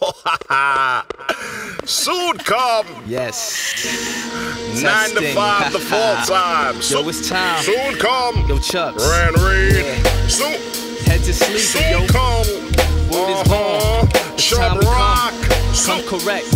Soon come. Yes. Nine to five, the full time. Yo, it's time. Soon come. Yo, Chucks. Ran Reed. Yeah. Soon, Head to sleep, yo. soon come. Word is Uh-huh. born. Sharp come. rock. Come Soon, correct.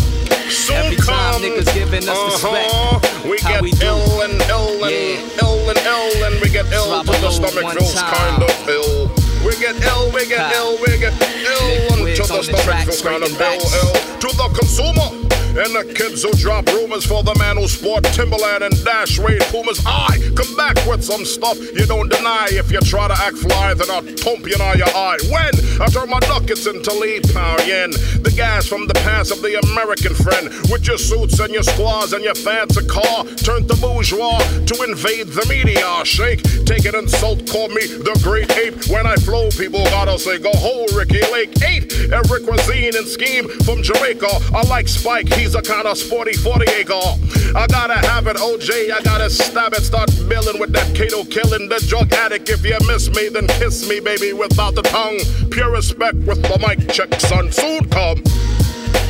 soon Every come. time niggas giving us respect. Uh-huh. We How get we do. ill and ill and Yeah. ill and ill and we get ill Drop a the stomach feels time. kind of ill. We get ill, we get ill, we get ill until the on the stomach track, feels kind of breaking ill, backs. ill. To the consumer and the kids who drop rumors for the man who sport Timberland and Dash Raid Pumas. I come back with some stuff you don't deny. If you try to act fly, then I'll pump you in your eye. When I turn my ducats into lead power, yen. The gas from the past of the American friend. With your suits and your squaws and your fancy car. Turn to bourgeois to invade the media. Shake, take an insult, call me the great ape. When I flow, people gotta say, go ho, Ricki Lake. Eight, Eric Razine and Scheme from Jamaica. I like Spike, he's a kind of sporty 40 acre. I gotta have it, OJ, I gotta stab it. Start milling with that Cato killing the drug addict. If you miss me, then kiss me, baby, without the tongue. Pure respect with the mic check, son. Soon come.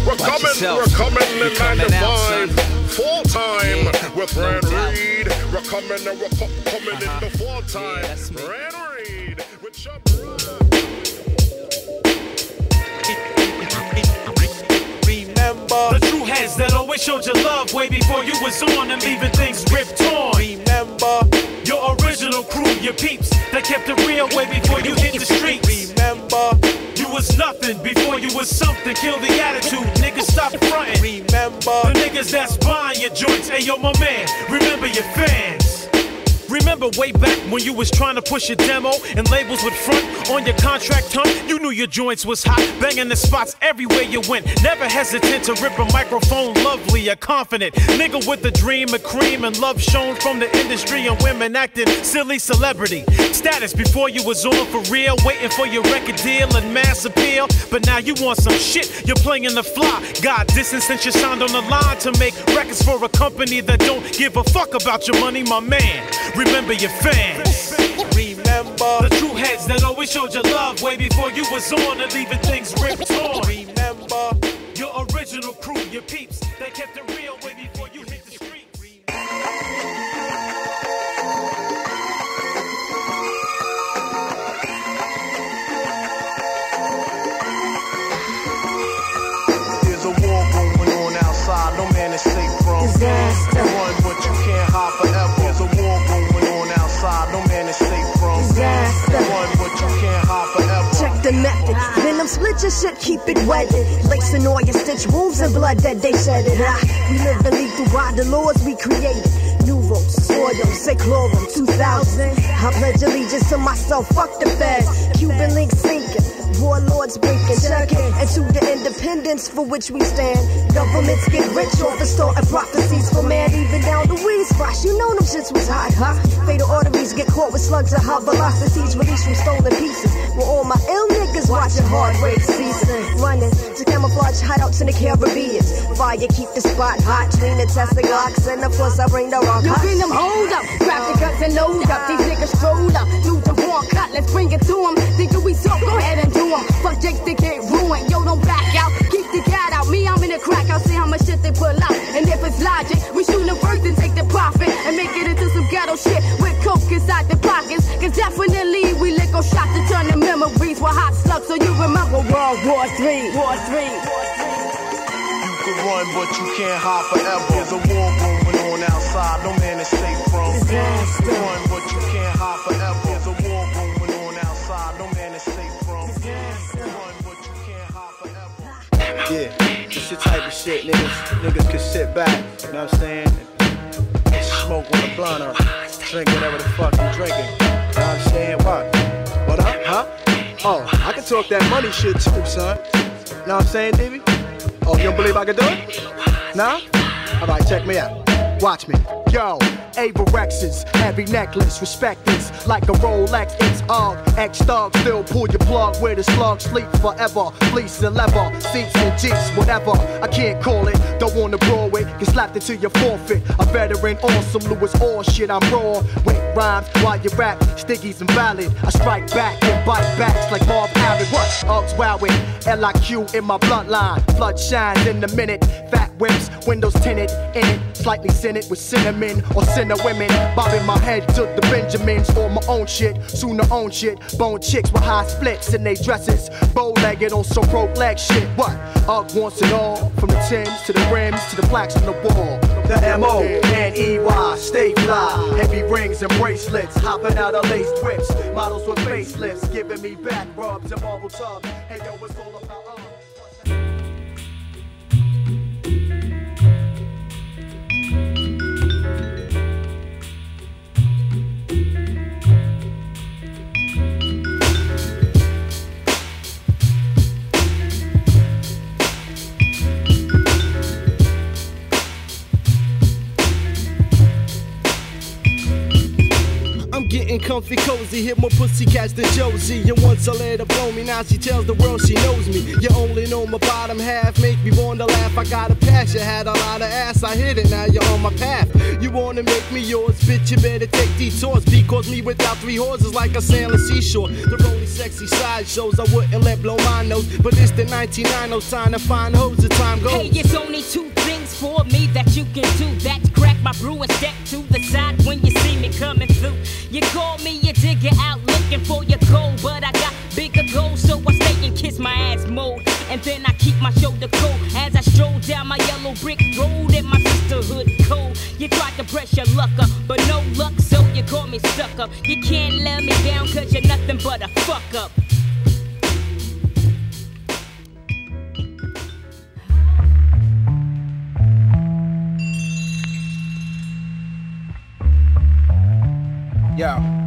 We're Watch coming, yourself. we're coming You're in 9 to coming out, 5. son. Full time Yeah, with no Ran doubt. Reed. We're coming and we're co- coming Uh-huh. into full time. Yeah, that's Reed with Chubb Remember, The true heads that always showed you love way before you was on and leaving things ripped torn. remember, Your original crew, your peeps that kept it real way before you hit the streets. remember, You was nothing before you was something. Kill the attitude, niggas stop fronting. Remember the niggas that's buying your joints, hey yo, my man, remember your fans. Remember way back when you was trying to push your demo and labels would front on your contract hunt? You knew your joints was hot, banging the spots everywhere you went. Never hesitant to rip a microphone, lovely or confident. Nigga with a dream of cream and love shown from the industry and women acting silly celebrity. Status before you was on for real, waiting for your record deal and mass appeal. But now you want some shit, you're playing the fly. God distance since you signed on the line to make records for a company that don't give a fuck about your money, my man. Remember your fans. remember, The true heads that always showed you love way before you was on and leaving things ripped torn. remember, Your original crew, your peeps, they kept it real way split your shit, keep it wetted. Lacing all your stitch wounds and blood that they shed it. Ah, we live and lead through by the laws we created. Nouveau, soil, seclorum, 2000. I pledge allegiance to myself, fuck the feds. Cuban link sinking. Warlords breaking, checking into the independence for which we stand. Governments get rich off distorted prophecies for man, even down the weed spots. You know them shits was hot, huh? Fatal arteries get caught with slugs at high velocities released from stolen pieces. Watching hard break season. Running to camouflage hideouts in the Caribbean. Fire keep the spot hot, clean the testing locks, and of course I bring the rock. You bring them hold up, grab the guns and load up. These niggas stroll up, do the horn cut, let's bring it to them. Thinking we talk, go ahead and do them. Fuck Jake, they get ruined. Yo, don't back out, keep the cat out. Me, I'm in the crack, I'll see how much shit they pull out. And if it's logic, we shoot them first and take the profit. And make it into some ghetto shit with coke inside the pockets. Cause definitely we lick on shots to turn the memories with hot slugs. So you remember World War Three, War Three. You can run, but you can't hide forever. There's a war going on outside, no man is safe from. Disaster. Run, but you can't hide forever. There's a war going on outside, no man is safe from. Run, but you can't hide forever. Yeah, it's your type of shit, niggas. Niggas can sit back, you know what I'm saying? And smoke on a blunt or drink whatever the fuck you drinking. You know what I'm saying? What? What up, huh? Oh, I can talk that money shit too, son. Know what I'm saying, DB? Oh, you don't believe I can do it? Nah? Alright, check me out. Watch me. Yo, Avorexes, heavy necklace, respect this like a Rolex. It's UGG, X thug, still pull your plug where the slug sleep forever. Fleece and leather, seats and jeeps, whatever. I can't call it, don't wanna brawl it, get slapped into your forfeit. A veteran, awesome Lewis All shit, I'm raw with rhymes while you rap. Stiggy's invalid. I strike back and bite backs like Marv Allen. What? Uggs wowing, LIQ in my bloodline. Blood shines in a minute. Fat whips, windows tinted in it. Slightly scented with cinnamon or cinnamon women. Bobbing my head to the Benjamins or my own shit. Sooner own shit. Bone chicks with high splits in they dresses. Bow legged on some broke leg shit. What? Ugg wants it all. From the Tims to the rims to the plaques on the wall. The M.O. and E.Y. Stay fly. Heavy rings and bracelets. Hopping out of lace whips. Models with facelifts. Giving me back rubs and marble tub. Hey yo, it's all about Getting comfy cozy, hit more pussy cats than Josie. And once I let her blow me, now she tells the world she knows me. You only know my bottom half, make me born to laugh. I got a passion, had a lot of ass, I hit it, now you're on my path. You wanna make me yours, bitch, you better take detours. Because me without three whores is like a sailing seashore. The only sexy side shows I wouldn't let blow my nose. But it's the 1990 time to find hoes as time goes. Hey, it's only two things for me that you can do. That's crack my brew and step to the side when you see me coming through. You call me a digger out looking for your gold, but I got bigger goals, so I stay in kiss my ass mode. And then I keep my shoulder cold as I stroll down my yellow brick road in my sisterhood cold. You tried to press your luck up, but no luck, so you call me stuck up. You can't let me down, cause you're nothing but a fuck up. Yo.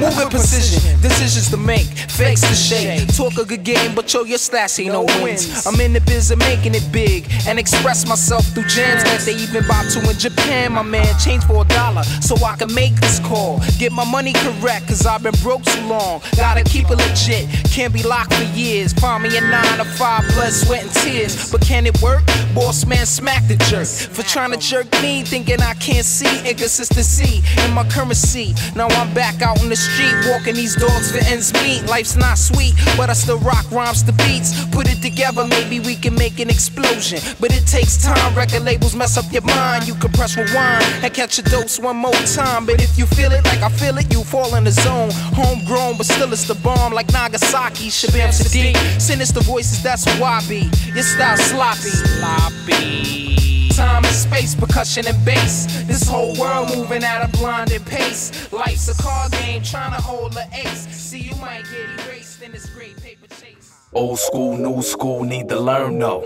Moving precision, decisions to make, fakes to shake. Talk a good game, but yo, your stats ain't no wins. I'm in the biz of making it big and express myself through jams that they even buy to in Japan. My man, change for a dollar so I can make this call. Get my money correct, cause I've been broke too long. Gotta keep it legit, can't be locked for years. Find me a nine to five, blood, sweat, and tears. But can it work? Boss man, smack the jerk. For trying to jerk me, thinking I can't see inconsistency in my currency. Now I'm back out in the street, walking these dogs for ends meet. Life's not sweet, but I still rock rhymes to beats. Put it together, maybe we can make an explosion. But it takes time, record labels mess up your mind. You can press rewind and catch a dose one more time. But if you feel it like I feel it, you fall in the zone. Homegrown, but still it's the bomb like Nagasaki. Shabaam Sahdeeq, sinister voices, that's who I be. Your style sloppy. Sloppy. Time and space, percussion and bass. This whole world moving at a blinding pace. Life's a card game, trying to hold the ace. See, you might get erased in this great paper chase. Old school, new school, need to learn though.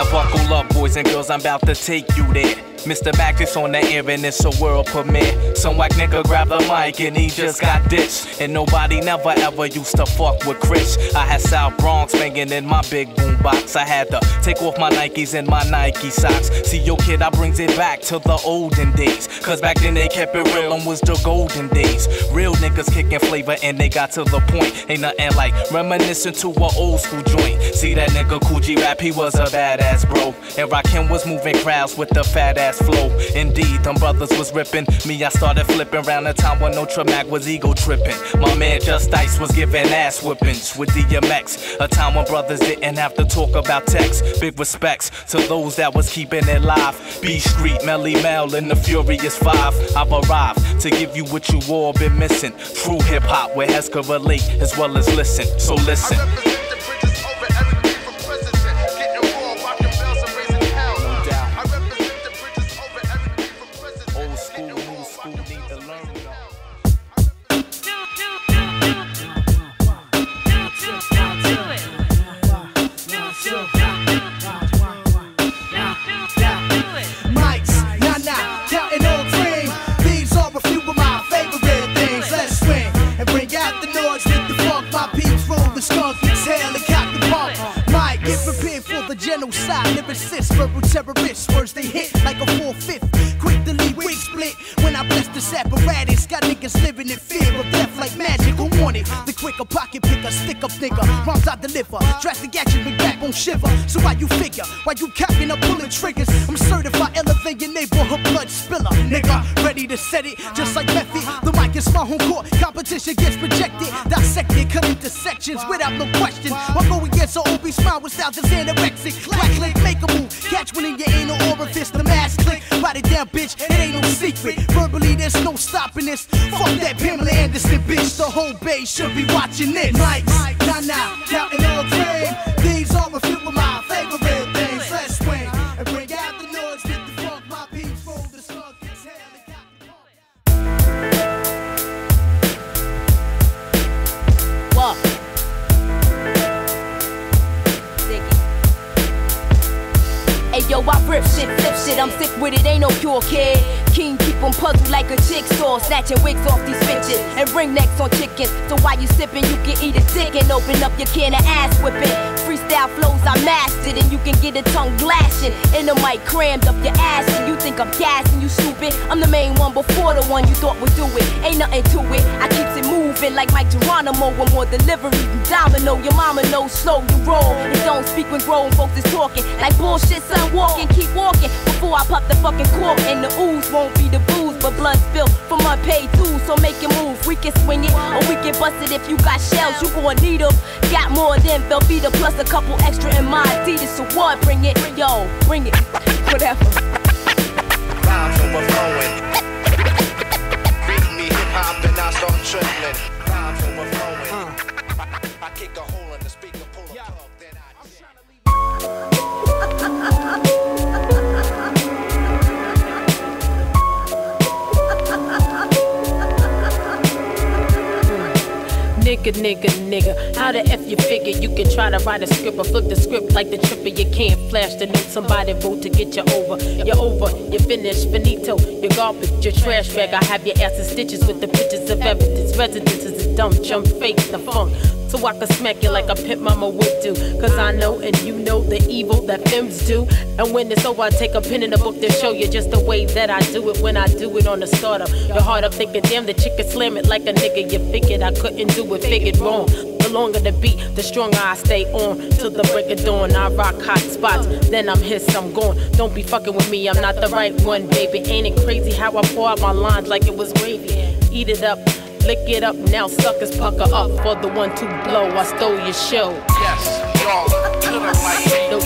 Now buckle up, boys and girls, I'm about to take you there. Mr. Mac is on the air and it's a world premiere. Some whack nigga grab the mic and he just got ditched. And nobody never ever used to fuck with Chris. I had South Bronx banging in my big boom box. I had to take off my Nikes and my Nike socks. See, yo, kid, I brings it back to the olden days. Cause back then they kept it real and was the golden days. Real niggas kicking flavor and they got to the point. Ain't nothing like reminiscing to an old school joint. See that nigga Kool G Rap, he was a badass bro. And Rakim was moving crowds with the fat ass flow. Indeed, them brothers was ripping. Me, I started flipping around the time when Ultramag was ego tripping. My man Just Ice was giving ass whippings with DMX. A time when brothers didn't have to talk about text. Big respects to those that was keeping it live. B Street, Melle Mel, and the Furious Five. I've arrived to give you what you all been missing. True hip hop where Hes can relate as well as listen. So listen. Sections without no question. I go against an OB smile with styles that's anorexic. Clack, click, make a move. Catch one in your anal orifice, the mask click. Write it down, bitch. It ain't no secret. Verbally, there's no stopping this. Fuck that Pamela Anderson, bitch. The whole bay should be watching this. Mike, nah, nah, pure kid. King keep 'em puzzled like a jigsaw, snatching wigs off these bitches and ring necks on chickens. So while you sipping, you can eat a dick and open up your can of ass whipping. Freestyle flows I mastered, and you can get a tongue blasting. In the mic crammed up your ass, and you think I'm gassing, you stupid. I'm the main one before the one you thought would do it. Ain't nothing to it, I keeps it moving like Mic Geronimo with more delivery than Domino. Your mama knows slow you roll, and don't speak when grown folks is talking. Like bullshit, son, walking, keep walking before I pop the fucking cork. And the ooze won't be the booze, but blood spilled from unpaid dues. So make it move, we can swing it, or we can bust it if you got shells. You gon' need 'em. Got more than Velveeta plus a couple extra in my Adidas. So what? Bring it, yo, bring it, whatever. Rhymes overflowing. Beat me hip hop and I start trembling. Rhymes overflowing. I, I kick a hole in Nigga, nigga, nigga. How the F you figure you can try to write a script or flip the script like the tripper? You can't flash the note. Somebody vote to get you over. You're over, you're finished, finito. You're garbage, your trash bag. I have your ass in stitches with the pictures of evidence. Residence is a dumb jump fake, the funk. So I can smack you like a pimp mama would do. Cause I know and you know the evil that films do. And when it's over, I take a pen in the book to show you just the way that I do it when I do it on the startup. Your heart up thinking, damn, the chick can slam it like a nigga. You figured I couldn't do it, figured wrong. The longer the beat, the stronger I stay on. Till the break of dawn, I rock hot spots. Then I'm hissed, I'm gone. Don't be fucking with me, I'm not the right one, baby. Ain't it crazy how I pour out my lines like it was gravy? Eat it up. Lick it up now, suckers pucker up for the one to blow. I stole your show. Yes, y'all to the right.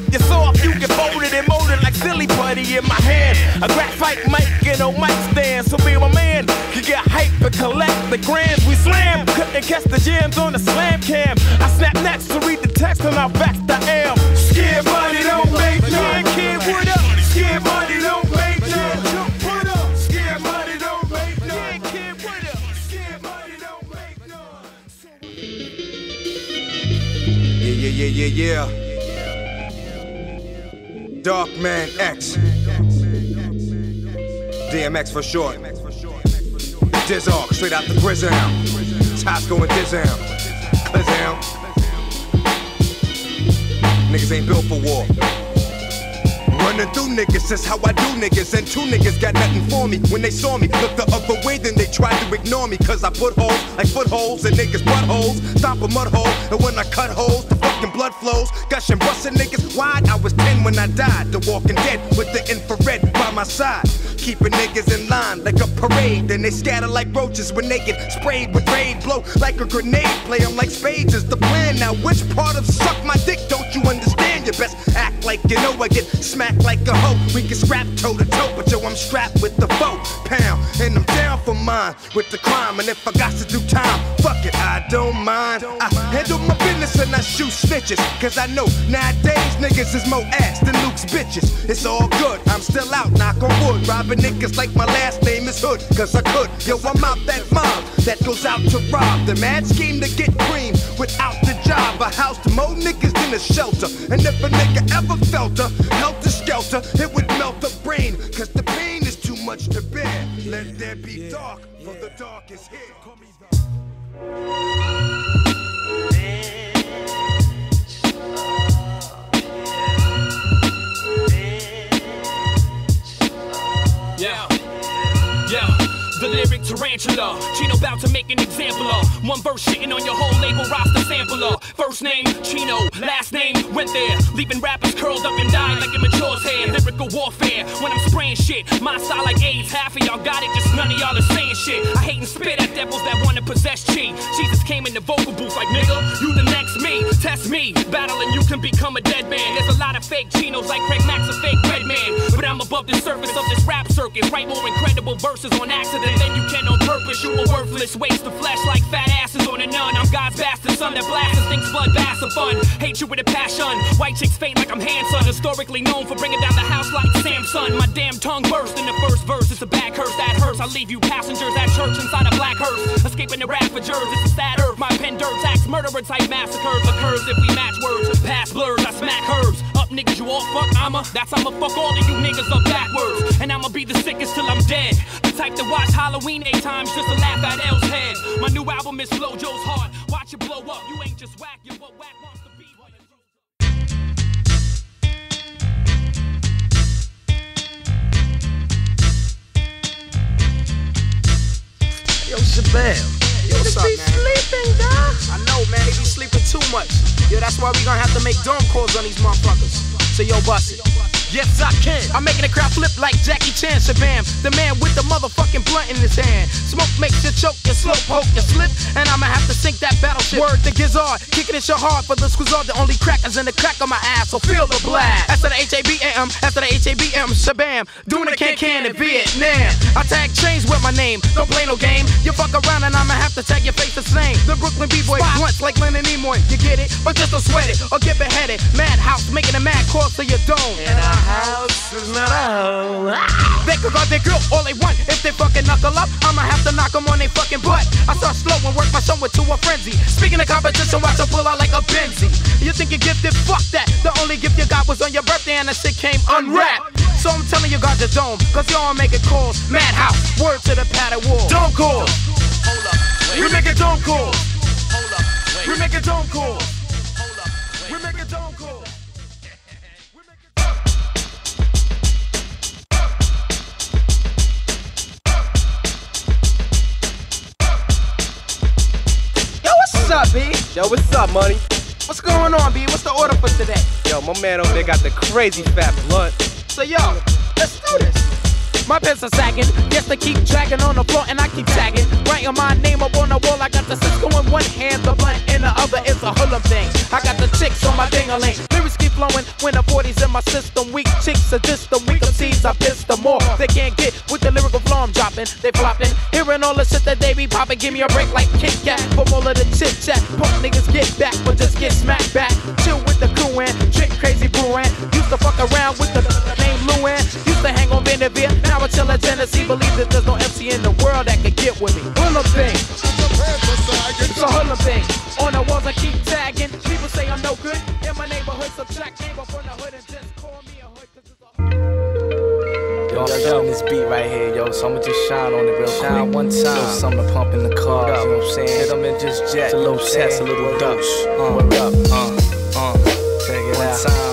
Money. If you're soft, you get folded and molded like silly putty in my hand. A graphite mic and a mic stand. So me and my man can get hype and collect the grams we slam. Couldn't catch the jams on the slam cam. I snap next to read the text and I back the am. Scared money don't make no. Yeah, kid, what up? Scared money don't make no. Scared money don't make no. Yeah, kid, what up? Scared money don't make no. Yeah, yeah, yeah, yeah, yeah. Dark Man X. DMX for short. Dizark, straight out the Grizzam. Tosco and Dizam. Clizam. Niggas ain't built for war. Running through niggas, that's how I do niggas. And two niggas got nothing for me. When they saw me, looked the other way, then they tried to ignore me. Cause I put holes like footholes and niggas' buttholes. Stomp a mud hole, and when I cut holes, the fucking blood flows. Gushing, busting niggas wide. I was 10 when I died. The walking dead with the infrared by my side. Keeping niggas in line like a parade. Then they scatter like roaches when they get sprayed with raid. Blow like a grenade. Play 'em like spades is the plan. Now, which part of suck my dick don't you understand? You best act like you know I get smacked like a hoe. We can scrap toe to toe, but yo, I'm strapped with the foe pound. And I'm down for mine with the crime. And if I got to do time, fuck it, I don't mind. I handle my business and I shoot snitches. Cause I know nowadays niggas is more ass than Luke's bitches. It's all good, I'm still out, knock on wood. Robbing niggas like my last name is Hood. Cause I could, yo, I'm out that mob that goes out to rob. The mad scheme to get cream without the job. A house to more niggas than a shelter. And if a nigga ever felt a helter skelter, it would melt the brain. Cause the pain is too much to bear. Let there be dark, for the dark is here. Yeah, yeah. The lyric tarantula, Chino about to make an example of one verse shitting on your whole label roster sampler. First name Chino, last name went there, leaving rappers curled up and dying like immature's hair. Lyrical warfare when I'm spraying shit. My style like AIDS, half of y'all got it, just none of y'all are saying shit. I hate and spit at devils that wanna possess chi. Jesus came in the vocal booth like nigga, you the next me. Test me, battle and you can become a dead man. There's a lot of fake Chinos like Craig Mack, a fake Redman. But I'm above the surface of this rap circuit. Write more incredible verses on accident than you can on purpose. You a worthless waste of flesh like fat asses on a nun. I'm God's bastard son that blasts and thinks blood baths are fun. Hate you with a passion. White chicks faint like I'm Hanson. Historically known for bringing down the house like Samson. My damn tongue burst in the first verse. It's a bad curse that hurts. I leave you passengers at church inside a black hearse. Escaping the ravagers. It's a sad earth. My pen dirt tax murderer type massacres occurs if we match words. Past blurs. I smack herbs. Up niggas, you all fuck. I'ma. That's I'ma fuck all of you niggas up backwards. And I'ma be the sickest till I'm dead. The type that watch Halloween eight times just to laugh at L's head. My new album is Flojo's Heart. Watch it blow up. You ain't just whack, you're what whack wants Yo, Shabaam. Yo, what's up, man? sleeping, dog. I know, man. They be sleeping too much. Yo, that's why we gonna have to make dorm calls on these motherfuckers. So, yo, bust it. Yes, I can. I'm making the crowd flip like Jackie Chan, Shabaam. The man with the motherfucking blunt in his hand. Smoke makes you choke, you slow poke, you slip, and I'ma have to sink that battleship. Word to Gizzard, kicking it your heart for the squizard, the only crackers in the crack of my ass. So feel the blast. After the H-A-B-A-M, after the H-A-B-M, Shabaam. Doing the can-can in Vietnam. I tag chains with my name, don't play no game. You fuck around and I'ma have to tag your face the same. The Brooklyn B-boy blunts like Leonard Nimoy, you get it? But just don't sweat it or get beheaded. Madhouse making a mad call to your dome. And a house is not a home. Ah! They could guard their girl all they want. If they fucking knuckle up, I'ma have to knock them on their fucking butt. I start slow and work my somewhat to a frenzy. Speaking of competition, watch them pull out like a Benzie. You think you're gifted? Fuck that. The only gift you got was on your birthday and the shit came unwrapped. So I'm telling you, guard your dome, cause y'all making calls. Madhouse, word to the padded wall. Dome calls. We making dome calls. We making dome calls. Yo, what's up, money? What's going on, B? What's the order for today? Yo, my man over there got the crazy fat blunt. So, yo, let's do this. My pants are sagging, yes, they keep dragging on the floor and I keep tagging. Writing my name up on the wall, I got the Cisco in one hand, the blunt in the other is a hoodlum thing. I got the chicks on my ding-a-ling. Lyrics keep flowing when the 40s in my system. Weak chicks are just weak MCs, I piss them more. They can't get with the lyrical flow I'm dropping. They flopping, hearing all the shit that they be popping. Give me a break like Kit Kat from all of the chit chat. Punk niggas get back, but just get smacked back. Chill with the crew and trick crazy brewing. Used to fuck around with the name Luan. Used to hang on Benavir, now I chill at Tennessee. Believe that there's no MC in the world that could get with me. Hoodlum thing. It's a hoodlum thing. On the walls I keep tagging. People say I'm no good. In my neighborhood, subtract neighbor from the hood and just call me a hood. 'cause it's a Yo, I'm feeling this beat right here, yo. So I'ma just shine on it real shine one time. Little something to pump in the car, you know what I'm saying? Hit 'em and just jet. It's a little test, a little dose. Uh, what up? Uh, uh. Check it one time.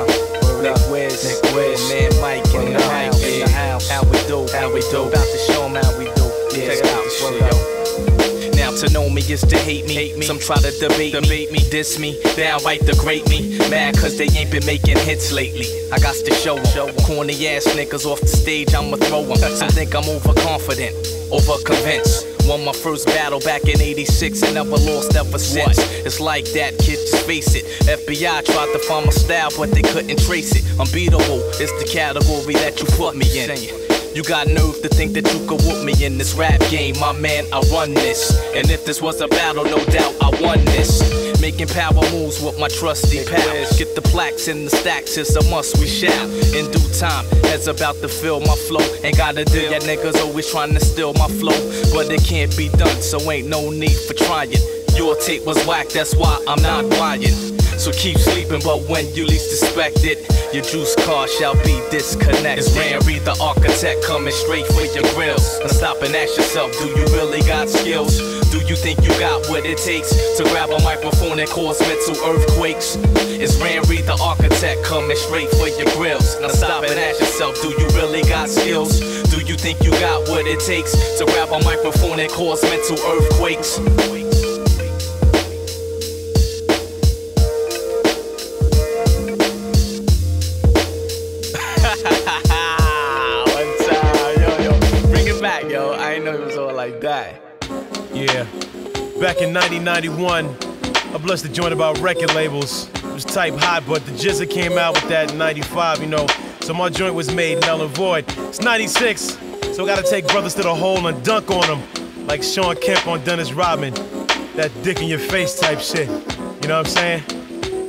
We do, how we do. About to show 'em how we do. Yeah, check out, this shit, yo. Now to know me is to hate me. hate me. Some try to debate me, me, diss me, downright degrade me. Mad cause they ain't been making hits lately. I got to show show 'em. Corny ass niggas off the stage, I'ma throw throw 'em. Some think I'm overconfident, over convinced. Won my first battle back in 86 and never lost ever since. It's like that, kid, just face it. FBI tried to find my style, but they couldn't trace it. Unbeatable is the category that you put me in. You got nerve to think that you could whoop me in this rap game, my man. I run this. And if this was a battle, no doubt I won this. Making power moves with my trusty pals. Get the plaques in the stacks, it's a must we shall. In due time, heads about to fill my flow. Ain't got a deal, yeah, niggas always trying to steal my flow. But it can't be done, so ain't no need for trying. Your tape was whack, that's why I'm not buying. So keep sleeping, but when you least expect it, your juice car shall be disconnected. It's Ran Reed, the architect, coming straight for your grills. Now stop and ask yourself, do you really got skills? Do you think you got what it takes to grab a microphone and cause mental earthquakes? It's Ran Reed, the architect, coming straight for your grills. Now stop and ask yourself, do you really got skills? Do you think you got what it takes to grab a microphone and cause mental earthquakes? Back in 1991, I blessed the joint about record labels. It was type hot, but the Jizza came out with that in 95, you know. So my joint was made null and void. It's 96, so I gotta take brothers to the hole and dunk on them. Like Shawn Kemp on Dennis Rodman. That dick in your face type shit. You know what I'm saying?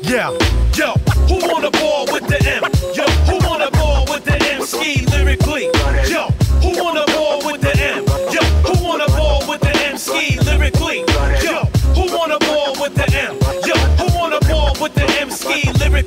Yeah. Yo, who wanna ball with the M? Yo, who wanna ball with the M? Ski lyrically. Yo, who wanna ball with the M? Yo, who wanna ball with the M? Ski lyrically.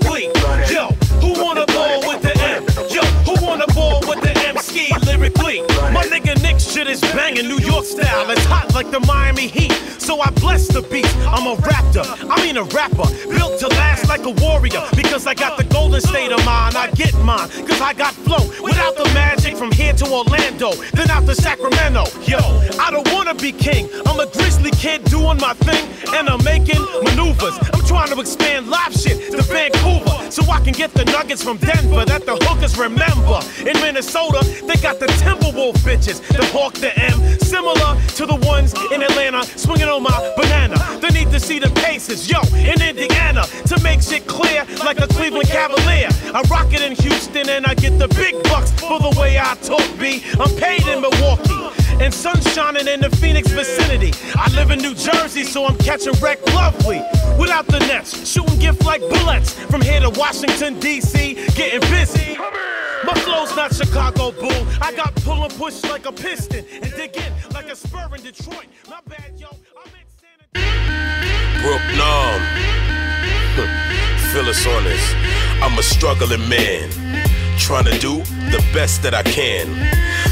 Lyrically. Yo, who wanna ball with the M? Yo, who wanna ball with the M? Ski lyrically. My nigga Nick is banging New York style. It's hot like the Miami Heat. So I bless the beat. I'm a raptor. I mean a rapper. Built to last like a warrior. Because I got the golden state of mind. I get mine. Cause I got flow. Without the magic from here to Orlando. Then out to Sacramento. Yo, I don't wanna be king. I'm a grizzly kid doing my thing. And I'm making maneuvers. I'm trying to expand live shit to Vancouver. So I can get the nuggets from Denver that the hookers remember. In Minnesota, they got the Timberwolf bitches. The Hawk, the M. Similar to the ones in Atlanta. Swinging on my banana. They need to see the paces. Yo, in Indiana. To make shit clear like a Cleveland Cavalier. I rock it in Houston and I get the big bucks for the way I talk, B. I'm paid in Milwaukee. And sun shining in the Phoenix vicinity. I live in New Jersey, so I'm catching wreck lovely. Without the nets, shooting gift like bullets. From here to Washington, D.C., getting busy. My flow's not Chicago. I got pull and push like a piston. And dig in like a spur in Detroit. My bad, yo. Brooklyn. Phyllis on this. I'm a struggling man. Trying to do the best that I can.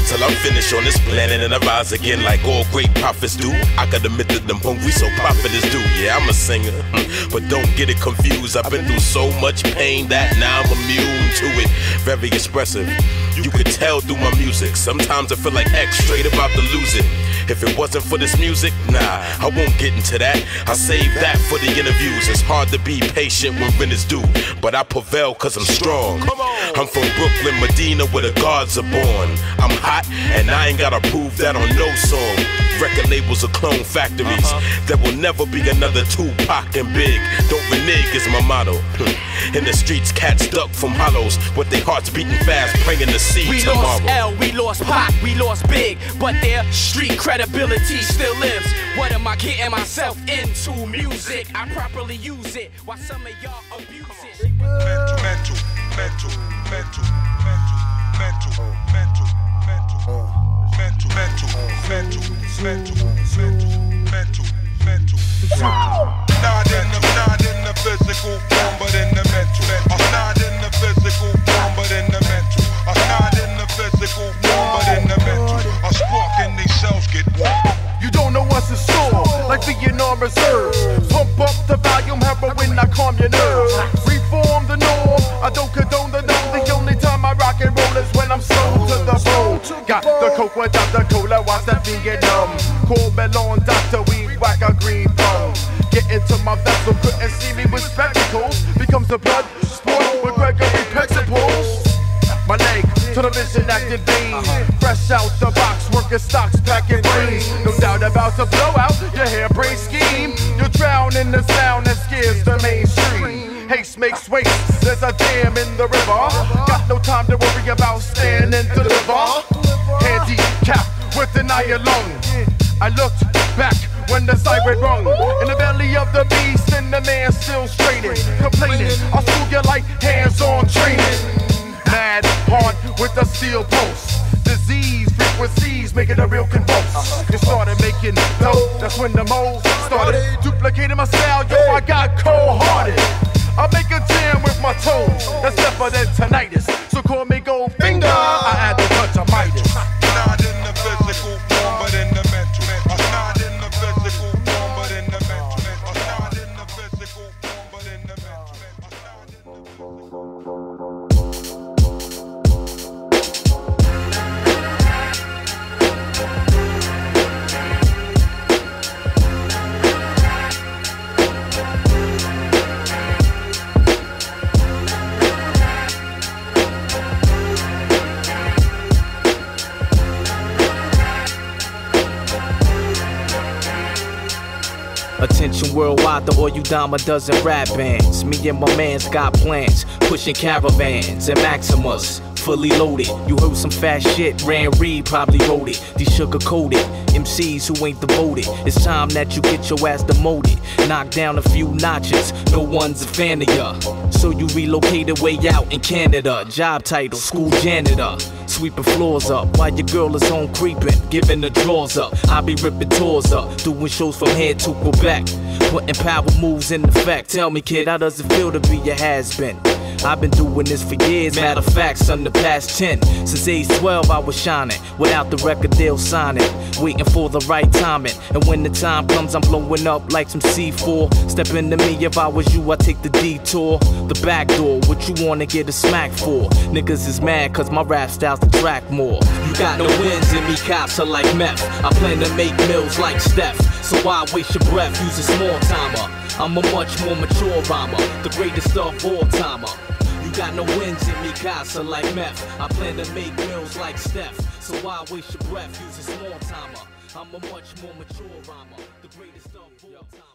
Till I'm finished on this planet and I rise again like all great prophets do. I could admit that I'm hungry, so prophetess do. Yeah, I'm a singer. But don't get it confused. I've been through so much pain that now I'm immune to it. Very expressive. You could tell through my music. Sometimes I feel like X straight about to lose it. If it wasn't for this music, nah, I won't get into that. I save that for the interviews. It's hard to be patient when rent is due, but I prevail cause I'm strong. I'm from Brooklyn, Medina, where the gods are born. I'm hot, and I ain't gotta prove that on no song. Record labels are clone factories. Uh-huh. There will never be another Tupac and Big. Don't renege is my motto. In the streets, cats duck from hollows with their hearts beating fast, praying to see We tomorrow. lost L, we lost Pac, we lost Big, but their street credibility still lives. What am I getting myself into? Music, I properly use it, while some of y'all abuse it. Mental, mental, mental, mental, mental, mental, mental, in the sound that scares the mainstream. Haste makes waste, there's a dam in the river. Got no time to worry about staying in the liver. Handicapped with an iron lung. I looked back when the siren rung. In the belly of the beast, and the man still straining, complaining. I'll school you like hands on training. Mad hard with a steel pulse. Disease frequencies make it a real convulse. Uh-huh. You started making dough, that's when the mold started duplicating my style. Yo, I got cold hearted. I make a jam with my toes, that's tougher than tinnitus. So call me Gold Finger. I add the touch of Midas. Dime a dozen rap bands. Me and my man's got plans, pushing caravans and Maximus. Fully loaded, you heard some fast shit. Ran Reed probably wrote it. These sugar coated MCs who ain't devoted. It's time that you get your ass demoted. Knock down a few notches, no one's a fan of ya. So you relocated way out in Canada. Job title, school janitor. Sweeping floors up while your girl is home creeping, giving the drawers up. I be ripping tours up, doing shows from here to Quebec. Putting power moves in effect. Tell me, kid, how does it feel to be a has been? I've been doing this for years, matter of fact, son, the past 10. Since age 12, I was shining without the record deal signing. Waiting for the right timing. And when the time comes, I'm blowing up like some C4. Step into me, if I was you, I'd take the detour. The back door, what you wanna get a smack for? Niggas is mad cause my rap style's the track more. You got no wins in me, cops are like meth. I plan to make mills like Steph. So why waste your breath? Use a small timer. I'm a much more mature rhymer, the greatest of all timer. You got no wins in me, casa like meth. I plan to make mills like Steph. So why waste your breath? Use a small timer. I'm a much more mature rhymer, the greatest of all time.